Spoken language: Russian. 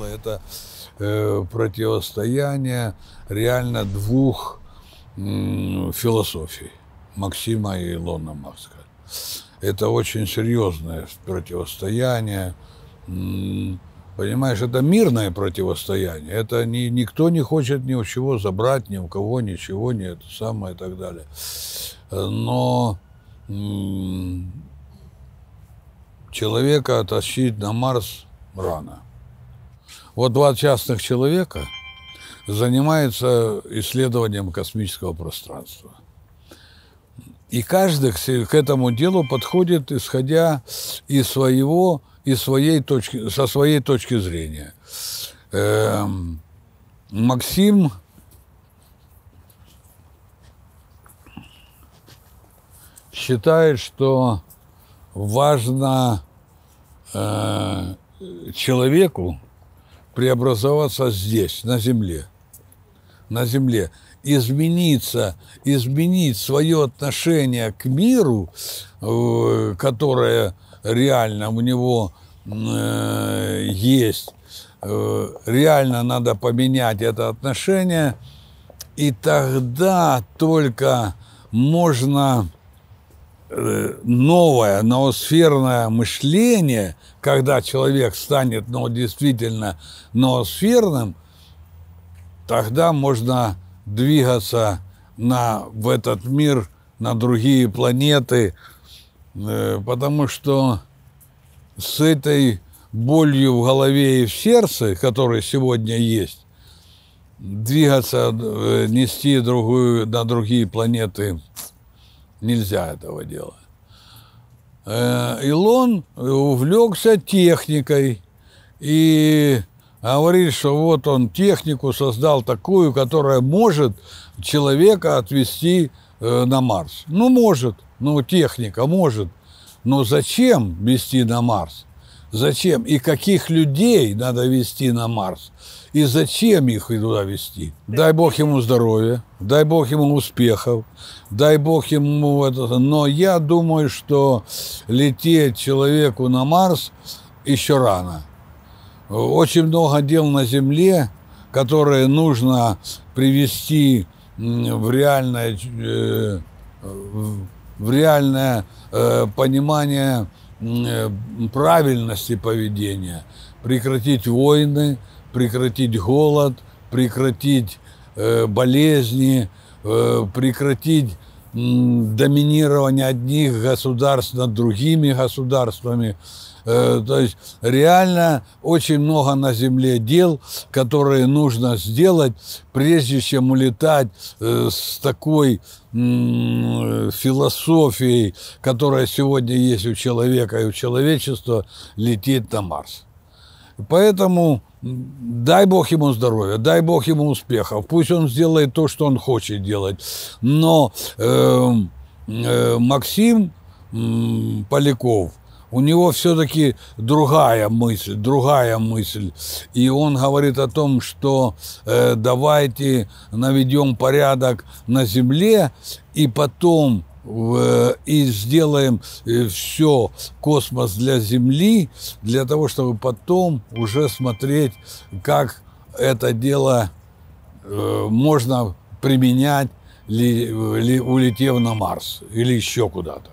Это э, противостояние реально двух м, философий Максима и Илона Маска. Это очень серьезное противостояние. Понимаешь, это мирное противостояние. Это не, никто не хочет ни у чего забрать, ни у кого ничего, не это самое и так далее. Но человека тащить на Марс рано. Вот два частных человека занимаются исследованием космического пространства. И каждый к этому делу подходит, исходя из своего, из своей точки, со своей точки зрения. Эм, Максим считает, что важно э, человеку преобразоваться здесь, на Земле. На Земле. Измениться, изменить свое отношение к миру, э, которое реально у него э, есть. Э, реально надо поменять это отношение, и тогда только можно новое ноосферное мышление, когда человек станет ну, действительно ноосферным, тогда можно двигаться на, в этот мир, на другие планеты, э, потому что с этой болью в голове и в сердце, которая сегодня есть, двигаться, э, нести другую, на другие планеты нельзя этого делать. Э, Илон увлекся техникой и говорит, что вот он технику создал такую, которая может человека отвезти э, на Марс. Ну, может, ну, техника может. Но зачем вести на Марс? Зачем? И каких людей надо вести на Марс? И зачем их туда вести? Дай Бог ему здоровья, дай Бог ему успехов, дай Бог ему это. Но я думаю, что лететь человеку на Марс еще рано. Очень много дел на Земле, которые нужно привести в реальное, э, в реальное э, понимание правильности поведения, прекратить войны, прекратить голод, прекратить болезни, прекратить доминирование одних государств над другими государствами. Э, то есть реально очень много на Земле дел, которые нужно сделать, прежде чем улетать э, с такой философией, которая сегодня есть у человека и у человечества, лететь на Марс. Поэтому дай Бог ему здоровья, дай Бог ему успехов, пусть он сделает то, что он хочет делать. Но э, э, Максим э, Поляков – у него все-таки другая мысль, другая мысль. И он говорит о том, что э, давайте наведем порядок на земле и потом и сделаем э, все космос для Земли, для того, чтобы потом уже смотреть, как это дело э, можно применять, ли, ли, улетев на Марс или еще куда-то.